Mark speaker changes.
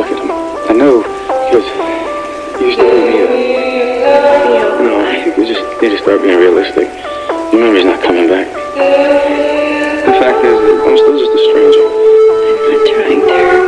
Speaker 1: look at him. I know, because you used to be me. You know, you just need to start being realistic. Your memory's not coming back. The fact is that I'm still just a stranger. I'm not trying.